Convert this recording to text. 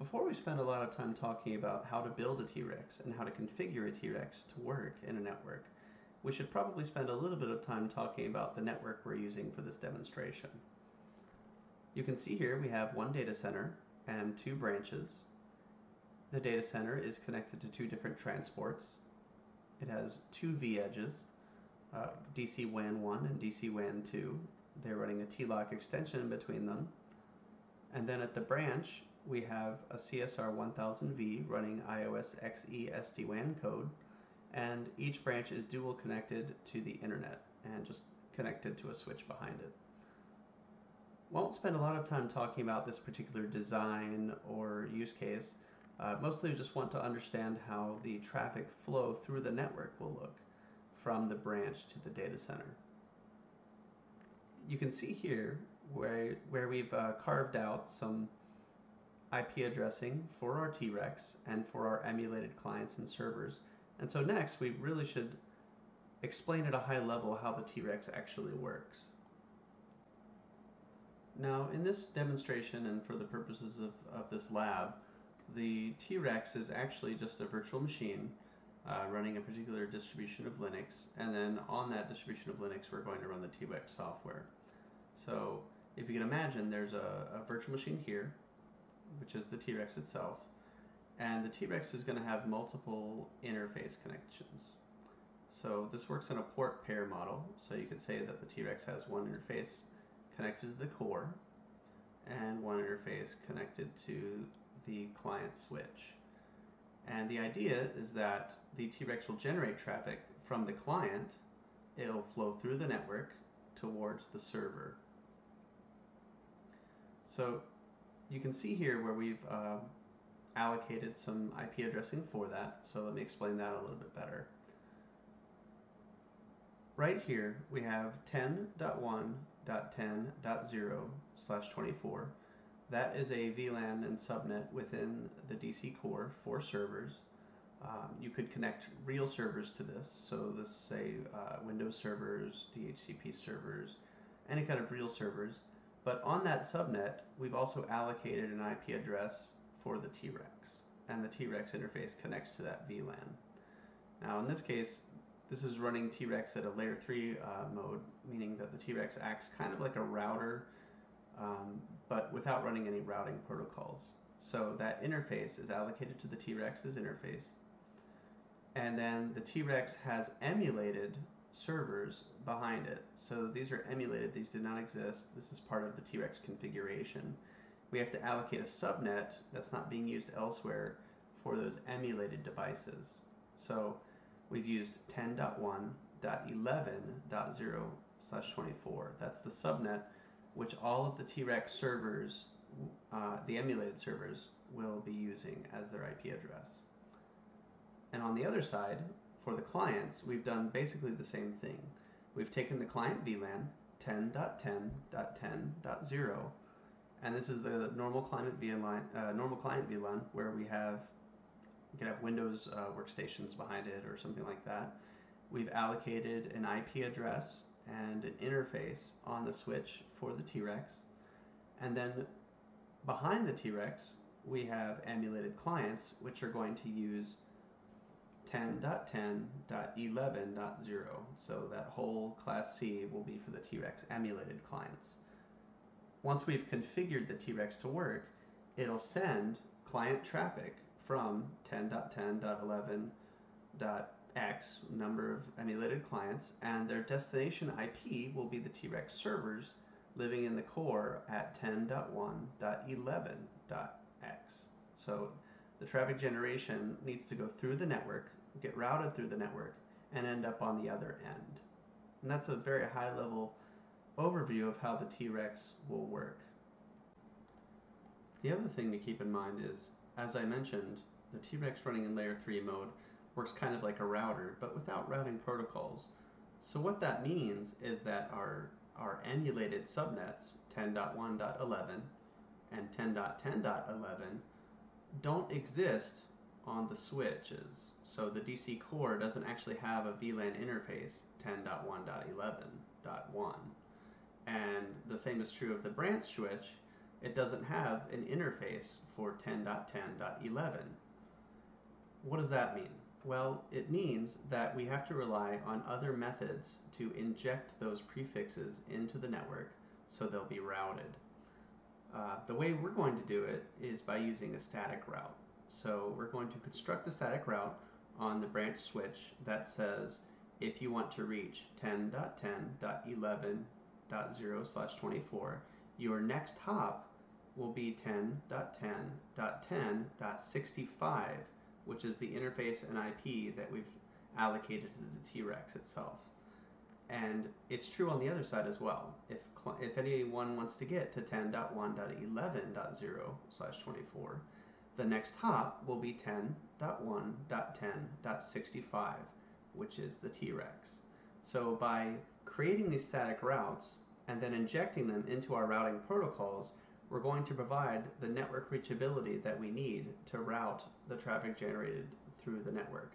Before we spend a lot of time talking about how to build a T-Rex and how to configure a T-Rex to work in a network, we should probably spend a little bit of time talking about the network we're using for this demonstration. You can see here we have one data center and two branches. The data center is connected to two different transports. It has two vEdges, uh, DC WAN 1 and DC WAN 2. They're running a TLOC extension between them. And then at the branch, we have a CSR 1000V running IOS XE SD-WAN code, and each branch is dual connected to the internet and just connected to a switch behind it. Won't spend a lot of time talking about this particular design or use case. Uh, mostly just want to understand how the traffic flow through the network will look from the branch to the data center. You can see here where, where we've uh, carved out some IP addressing for our T-Rex and for our emulated clients and servers. And so next, we really should explain at a high level how the T-Rex actually works. Now, in this demonstration and for the purposes of, of this lab, the T-Rex is actually just a virtual machine uh, running a particular distribution of Linux, and then on that distribution of Linux, we're going to run the T-Rex software. So if you can imagine, there's a, a virtual machine here which is the T-Rex itself. And the T-Rex is going to have multiple interface connections. So this works in a port pair model. So you could say that the T-Rex has one interface connected to the core and one interface connected to the client switch. And the idea is that the T-Rex will generate traffic from the client. It'll flow through the network towards the server. So you can see here where we've uh, allocated some IP addressing for that. So let me explain that a little bit better. Right here, we have 10.1.10.0 slash 24. That is a VLAN and subnet within the DC core for servers. Um, you could connect real servers to this. So this say uh, Windows servers, DHCP servers, any kind of real servers. But on that subnet, we've also allocated an IP address for the T-Rex, and the T-Rex interface connects to that VLAN. Now in this case, this is running T-Rex at a layer 3 uh, mode, meaning that the T-Rex acts kind of like a router, um, but without running any routing protocols. So that interface is allocated to the T-Rex's interface, and then the T-Rex has emulated servers behind it. So these are emulated, these do not exist. This is part of the T-Rex configuration. We have to allocate a subnet that's not being used elsewhere for those emulated devices. So we've used 10.1.11.0 slash 24. That's the subnet which all of the T-Rex servers, uh, the emulated servers, will be using as their IP address. And on the other side, for the clients, we've done basically the same thing. We've taken the client VLAN 10.10.10.0, and this is the normal client VLAN, uh, normal client VLAN where we have you can have Windows uh, workstations behind it or something like that. We've allocated an IP address and an interface on the switch for the T-Rex, and then behind the T-Rex we have emulated clients which are going to use 10.10.11.0. So that whole class C will be for the T-Rex emulated clients. Once we've configured the T-Rex to work, it'll send client traffic from 10.10.11.x number of emulated clients and their destination IP will be the T-Rex servers living in the core at 10.1.11.x. So the traffic generation needs to go through the network get routed through the network, and end up on the other end. And that's a very high level overview of how the T-Rex will work. The other thing to keep in mind is, as I mentioned, the T-Rex running in layer 3 mode works kind of like a router, but without routing protocols. So what that means is that our, our emulated subnets 10.1.11 and 10.10.11 don't exist on the switches. So the DC core doesn't actually have a VLAN interface 10.1.11.1. And the same is true of the branch switch. it doesn't have an interface for 10.10.11. What does that mean? Well, it means that we have to rely on other methods to inject those prefixes into the network so they'll be routed. Uh, the way we're going to do it is by using a static route. So we're going to construct a static route on the branch switch that says if you want to reach 10.10.11.0 slash 24, your next hop will be 10.10.10.65, which is the interface and IP that we've allocated to the T-Rex itself. And it's true on the other side as well. If, if anyone wants to get to 10.1.11.0 slash 24, the next hop will be 10.1.10.65, which is the T-Rex. So by creating these static routes and then injecting them into our routing protocols, we're going to provide the network reachability that we need to route the traffic generated through the network.